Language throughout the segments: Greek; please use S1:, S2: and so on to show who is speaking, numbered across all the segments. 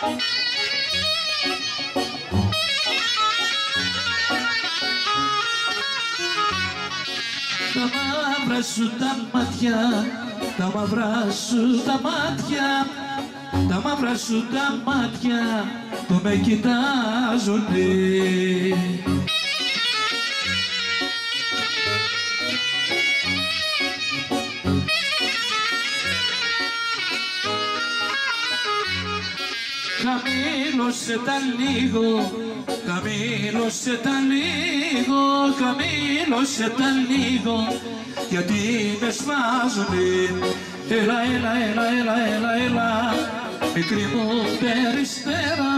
S1: Τα μαύρα σου τα μάτια, τα μαύρα σου τα μάτια, τα μαύρα σου τα μάτια που με κοιτάζουνε. Καμήλωσε τα λίγο, καμήλωσε τα λίγο, καμήλωσε τα λίγο, γιατί με σφάζουνε. Έλα, έλα, έλα, έλα, έλα, έλα, μικρή μου περιστέρα,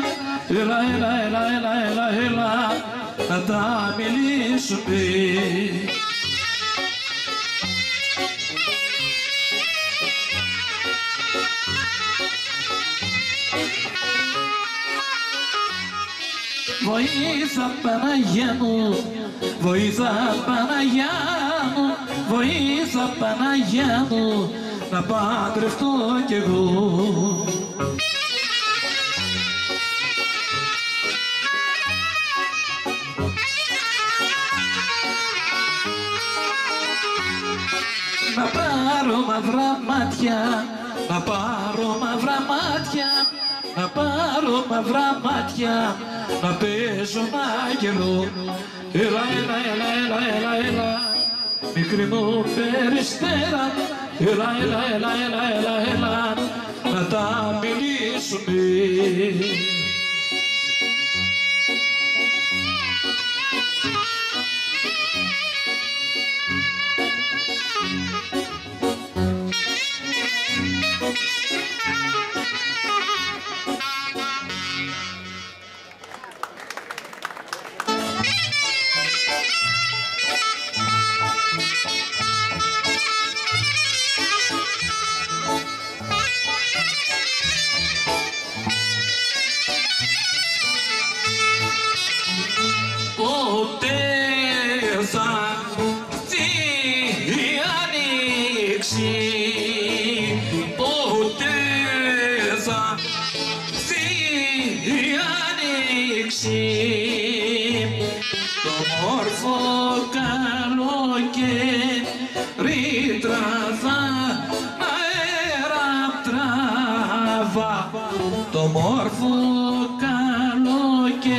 S1: έλα, έλα, έλα, έλα, έλα, έλα, να τα μιλήσουμε. Βοήθα Παναγιά μου, βοήθα Παναγιά μου, βοήθα Παναγιά μου, να παντρευτώ κι εγώ. Να πάρω μαύρα μάτια, να πάρω μαύρα μάτια, να πάρω μαύρα μάτια, να παίζω άγγελο. Έλα, έλα, έλα, έλα, έλα, έλα, μικρή μου περιστέρα, έλα, έλα, έλα, έλα, έλα, έλα, να τα μιλήσουμε. Καλοκαίρι τραβά αέρα τραβά Το μόρφο καλοκαίρι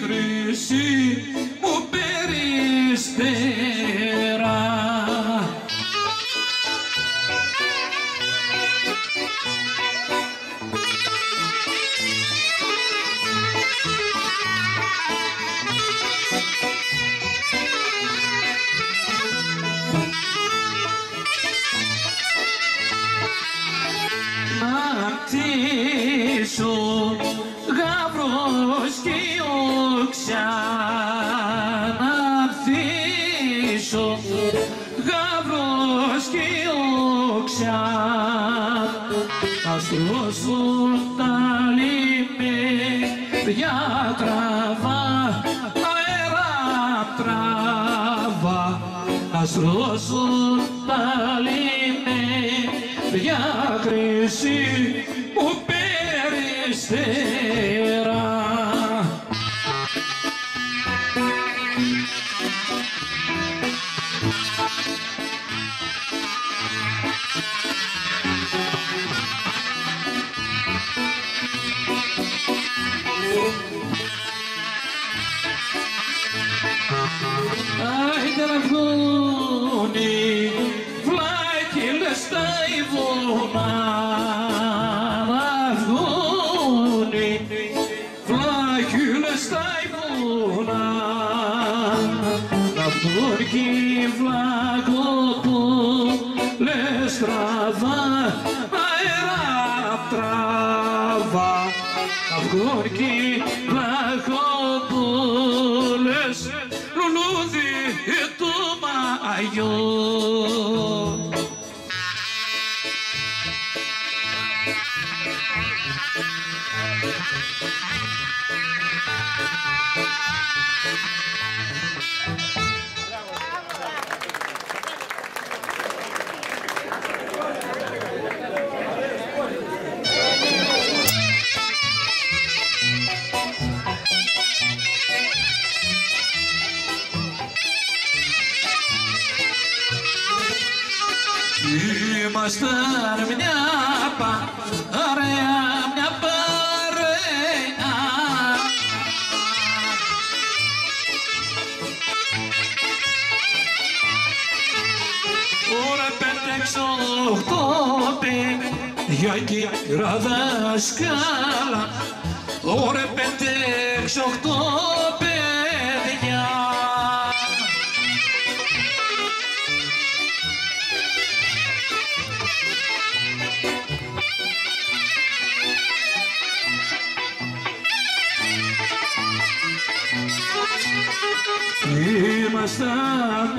S1: χρυσή μου περιστέρα γαυρός και οξιά να στρώσουν τα λιμέρια τραβά αέρα τραβά να στρώσουν τα λιμέρια χρυσή μου περιστέρα. Στα βουνά να βγουνι φλάκιλες στα βουνά να βγουν κι οι φλακοπούλες τραβά αέρα τραβά να βγουν κι οι φλακοπούλες λουλούδι του μαγιό. Ωρα πέντε έξω οχτώ παιδιά κύρα δασκάλα. Ωρα πέντε έξω Ήμασταν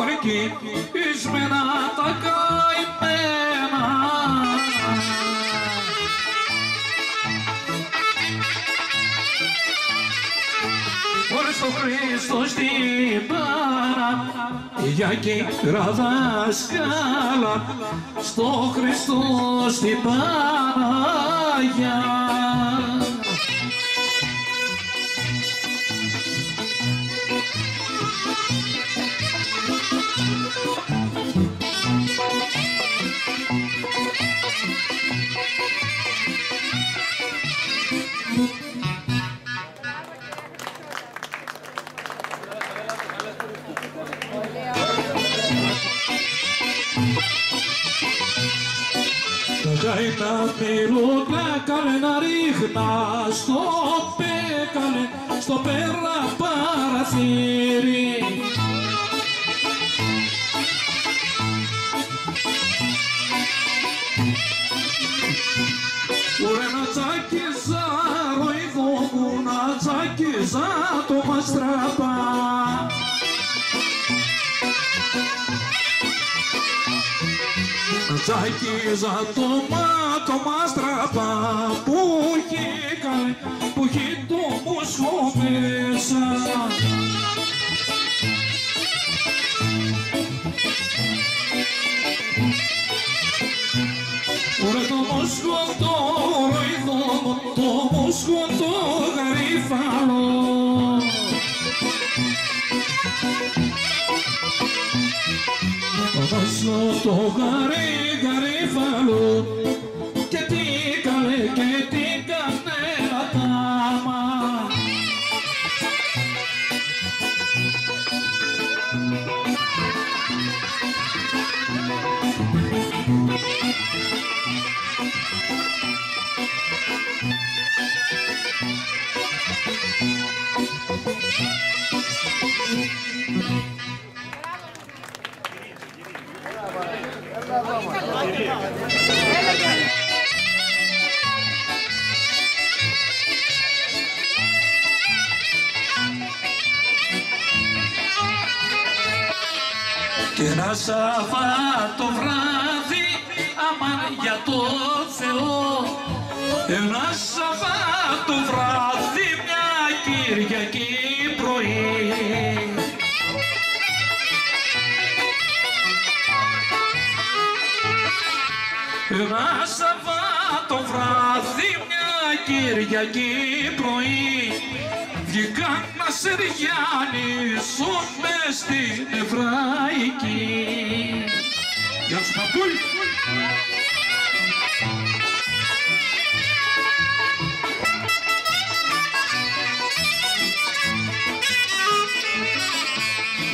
S1: όρικοι ισμένα τα καημένα. Ωρες το Χριστό στην πάρα για κύρα δασκάλα στο Χριστό στην Παναγιά Τα γαϊτά πυρούνα καλέ να ρίχνα στο πέκαλε, στο πέρα παραθύρι. Ωρε να τσάκιζα ροϊδό μου, να τσάκιζα το μαστραπά. Τσάκιζα το μάτο μαστραπά που έχει καλέ, που έχει το μουσχο μέσα. Ωραία το μουσχο το ροϊδό μου, το μουσχο το Το μουσχο το γαρί, γαρίφαλο και Σαββάτο βράδυ, αμάν για το Θεό. Ένα Σαββάτο βράδυ, μια Κυριακή πρωί. Ένα Σαββάτο βράδυ, μια Κυριακή πρωί βγήκαν να σεριάνισουν μες στην Εβραϊκή. Γεια σου παππούλ!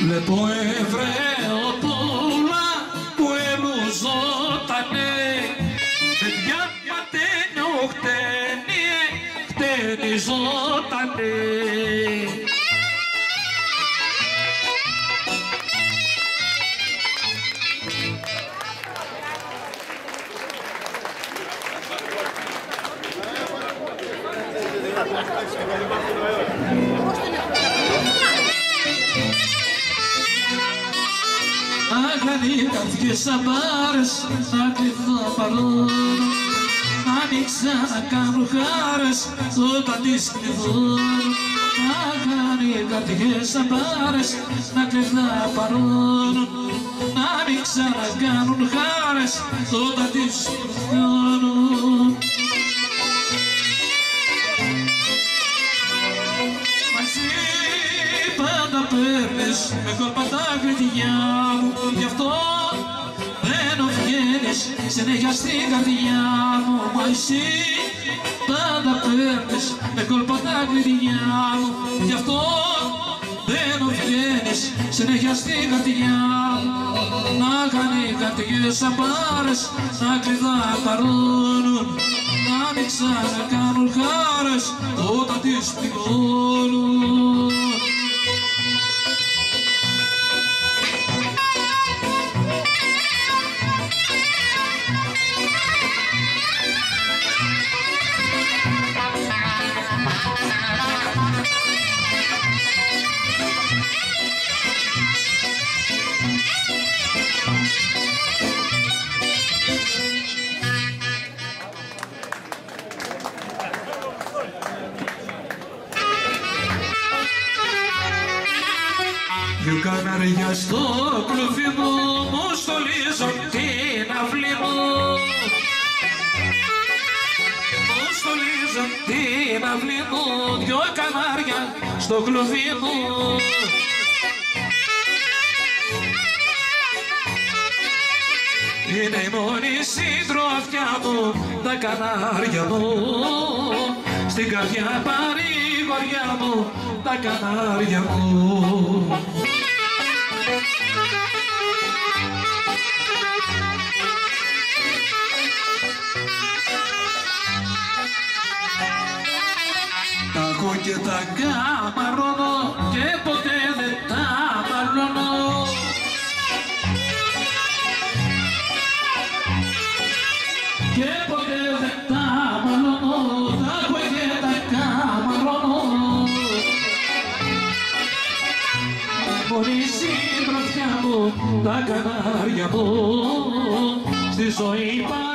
S1: Με το Εβραίο Άγανοι καρδιές αμπάρες να κλειδώ παρόν. Άνοιξα να κάνω χάρες όταν τις κλειδών Άγανοι καρδιές αμπάρες να κλειδώ παρόν. Άνοιξα να κάνουν χάρες όταν τις κλειδών συνέχεια στην καρδιά μου Μα εσύ πάντα παίρνεις με κόλπο τα κλειδιά μου. Γι' αυτό δεν βγαίνεις συνέχεια στην καρδιά μου. Να κάνει καρδιές απάρες, να κλειδά παρώνουν Να μην ξανακάνουν χάρες όταν τις πληγώνουν κανάρια στο κλουβί μου μου στολίζουν την αυλή μου. Μου στολίζουν την αυλή μου δυο κανάρια στο κλουβί μου. Είναι η μόνη συντροφιά μου τα κανάρια μου. Στην καρδιά παρηγοριά μου τα κανάρια μου και τα καμαρώνω και ποτέ δεν τα μαλώνω. Και ποτέ δεν τα μαλώνω τα έχω και τα καμαρώνω. Μόνη συντροφιά μου τα κανάρια μου στη ζωή παρή